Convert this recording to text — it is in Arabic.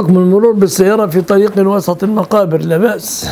حكم المرور بالسيارة في طريق وسط المقابر لا بأس.